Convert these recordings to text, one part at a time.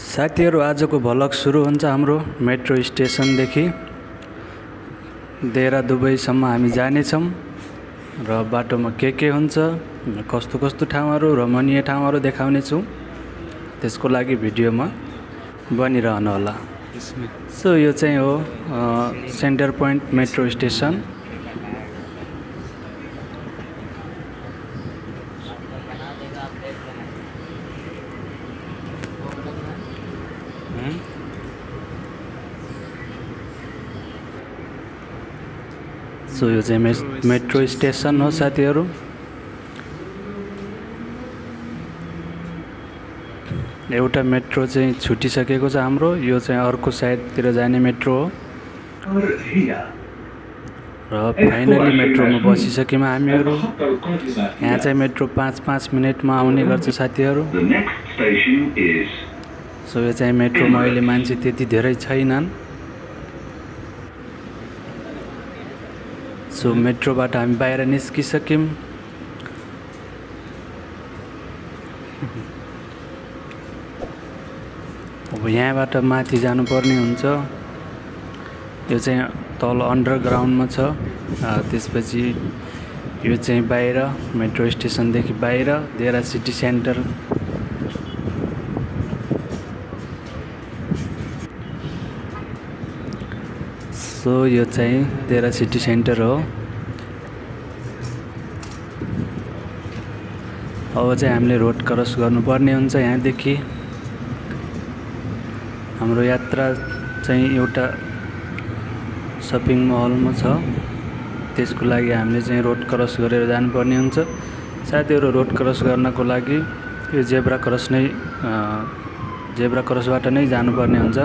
साथीहरू आजको भ्लग सुरु हुन्छ हाम्रो मेट्रो स्टेसनदेखि। देरा दुबईसम्म हामी जानेछौँ र बाटोमा के के हुन्छ कस्तो कस्तो ठाउँहरू रमणीय ठाउँहरू देखाउनेछु। त्यसको लागि भिडियोमा बनिरहनु होला। सो यो चाहिँ हो centre point metro station. So यो चाहिँ मे मेट्रो स्टेसन हो साथीहरू। एउटा मेट्रो चाहिँ छुटिसकेको छ हाम्रो। यो चाहिँ अर्को साइडतिर जाने मेट्रो हो। र फाइनली मेट्रोमा बसिसक्यौँ हामीहरू। यहाँ चाहिँ मेट्रो पाँच पाँच मिनटमा आउने गर्छ साथीहरू। सो यो चाहिँ मेट्रोमा अहिले मान्छे त्यति धेरै छैनन्। सो मेट्रोबाट हामी बाहिर निस्किसक्यौँ। अब यहाँबाट माथि जानुपर्ने हुन्छ। यो चाहिँ तल अन्डरग्राउन्डमा छ। त्यसपछि यो चाहिँ बाहिर मेट्रो स्टेसनदेखि बाहिर देरा सिटी सेन्टर। सो यो चाहिँ तेह्र सिटी सेन्टर हो। अब चाहिँ हामीले रोड क्रस गर्नुपर्ने हुन्छ यहाँदेखि। हाम्रो यात्रा चाहिँ एउटा सपिङ मलमा छ। त्यसको लागि हामीले चाहिँ रोड क्रस गरेर जानुपर्ने हुन्छ। साथीहरू रोड क्रस गर्नको लागि यो जेब्रा क्रस नै जेब्रा क्रसबाट नै जानुपर्ने हुन्छ।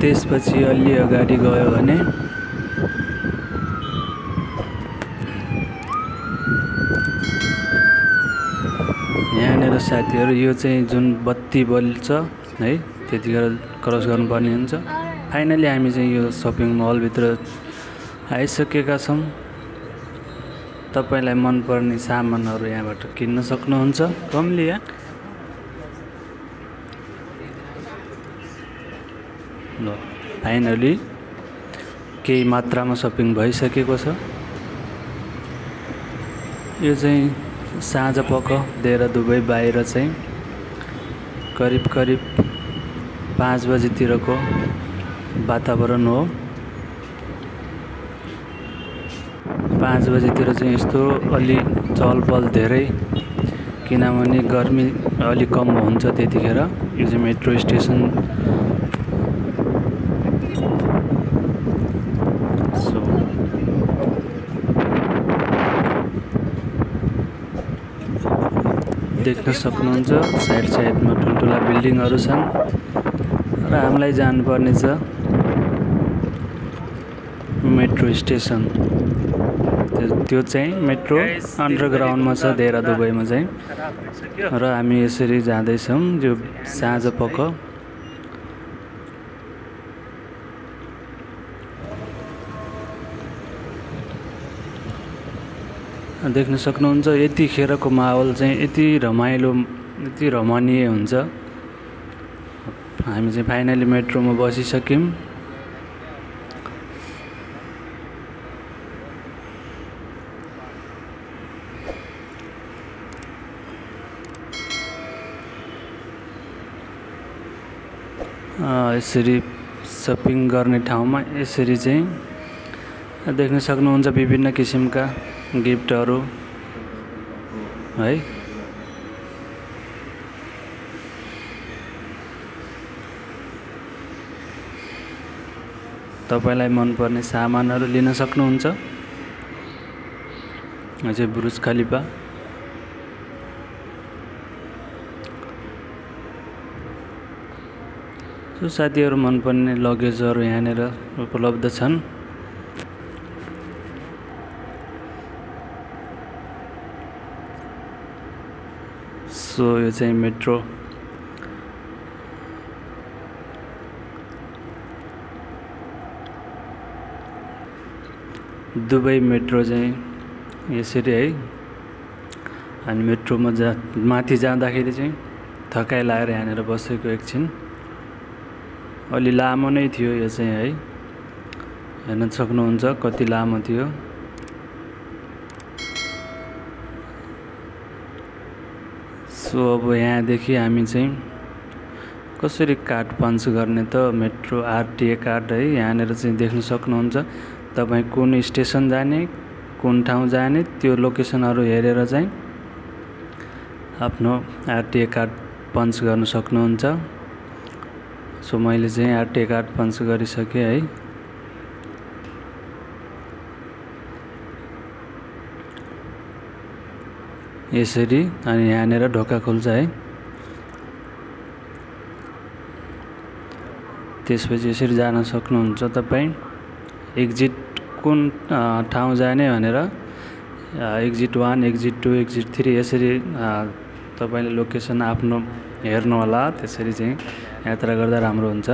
त्यसपछि अलि अगाडि गयो भने यहाँनिर साथीहरू यो चाहिँ जुन बत्ती बल्छ है त्यतिखेर क्रस गर्नुपर्ने हुन्छ। फाइनली हामी चाहिँ यो सपिङ मलभित्र आइसकेका छौँ। तपाईँलाई मनपर्ने सामानहरू यहाँबाट किन्न सक्नुहुन्छ। कमले यहाँ ल। फाइनली केही मात्रामा सपिङ भइसकेको छ। यो चाहिँ साँझ पख दिएर दुबई बाहिर चाहिँ करिब करिब पाँच बजीतिरको वातावरण हो। पाँच बजीतिर चाहिँ यस्तो अलि चहलपहल धेरै किनभने गर्मी अलिक कम हुन्छ त्यतिखेर। यो चाहिँ मेट्रो स्टेसन देख्न सक्नुहुन्छ। साइड साइडमा ठुल्ठुला बिल्डिङहरू छन् र हामीलाई जानुपर्ने छ मेट्रो स्टेसन। त्यो चाहिँ मेट्रो अन्डरग्राउन्डमा छ देरा दुबईमा चाहिँ। र हामी यसरी जाँदैछौँ। यो साँझ पख देख्न सक्नुहुन्छ यतिखेरको माहौल चाहिँ यति रमाइलो यति रमणीय हुन्छ। हामी चाहिँ फाइनली मेट्रोमा बसिसक्यौँ। यसरी सपिङ गर्ने ठाउँमा यसरी चाहिँ देख्न सक्नुहुन्छ विभिन्न किसिमका गिफ्टहरू है? तपाईँलाई मनपर्ने सामानहरू लिन सक्नुहुन्छ? अझै ब्रुज खलिफा सो साथीहरू मनपर्ने लगेजहरू यहाँनिर उपलब्ध छन्। सो यो चाहिँ मेट्रो। दुबई मेट्रो चाहिँ यसरी है। अनि मेट्रोमा जा माथि जाँदाखेरि चाहिँ थकाइ लागेर यहाँनिर बसेको एकछिन। अलि लामो नै थियो यो चाहिँ है। हेर्न सक्नुहुन्छ कति लामो थियो। सो अब यहाँदेखि हामी चाहिँ कसरी कार्ड पञ्च गर्ने त मेट्रो आरटिए कार्ड है यहाँनिर चाहिँ देख्न सक्नुहुन्छ। तपाईँ कुन स्टेसन जाने कुन ठाउँ जाने त्यो लोकेसनहरू हेरेर चाहिँ आफ्नो आरटिए कार्ड पञ्च गर्न सक्नुहुन्छ। सो मैले चाहिँ आरटिए कार्ड पञ्च गरिसकेँ है। यसरी अनि यहाँनिर ढोका खोल्छ है। त्यसपछि यसरी जान सक्नुहुन्छ तपाईँ। एक्जिट कुन ठाउँ जाने भनेर exit one exit two exit three यसरी तपाईँले लोकेसन आफ्नो हेर्नु होला त्यसरी चाहिँ यात्रा गर्दा राम्रो हुन्छ।